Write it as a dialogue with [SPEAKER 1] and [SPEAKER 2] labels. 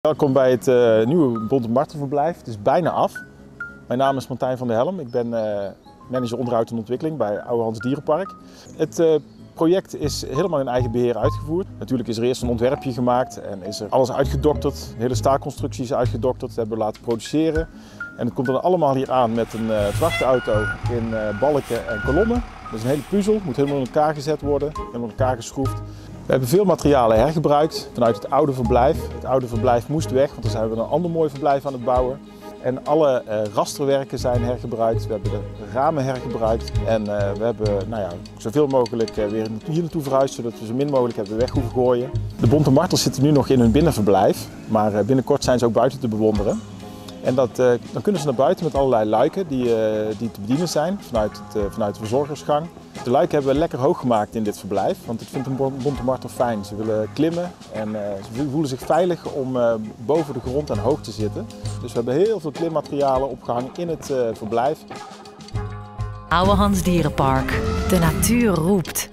[SPEAKER 1] Welkom bij het uh, nieuwe Bonte Martelverblijf. Het is bijna af. Mijn naam is Martijn van der Helm. Ik ben uh, manager onderhoud en ontwikkeling bij Oude Dierenpark. Het uh, project is helemaal in eigen beheer uitgevoerd. Natuurlijk is er eerst een ontwerpje gemaakt en is er alles uitgedokterd. De hele staalconstructie is uitgedokterd. Dat hebben we laten produceren. En het komt dan allemaal hier aan met een vrachtauto in balken en kolommen. Dat is een hele puzzel, moet helemaal in elkaar gezet worden, helemaal in elkaar geschroefd. We hebben veel materialen hergebruikt vanuit het oude verblijf. Het oude verblijf moest weg, want dan zijn we een ander mooi verblijf aan het bouwen. En alle uh, rasterwerken zijn hergebruikt. We hebben de ramen hergebruikt. En uh, we hebben nou ja, zoveel mogelijk uh, weer hier naartoe verhuisd, zodat we zo min mogelijk hebben weg hoeven gooien. De bonte martels zitten nu nog in hun binnenverblijf, maar binnenkort zijn ze ook buiten te bewonderen. En dat, dan kunnen ze naar buiten met allerlei luiken die, die te bedienen zijn vanuit, het, vanuit de verzorgersgang. De luiken hebben we lekker hoog gemaakt in dit verblijf, want het vindt een bonte martel fijn. Ze willen klimmen en ze voelen zich veilig om boven de grond en hoog te zitten. Dus we hebben heel veel klimmaterialen opgehangen in het verblijf.
[SPEAKER 2] Oude Hans Dierenpark. De natuur roept.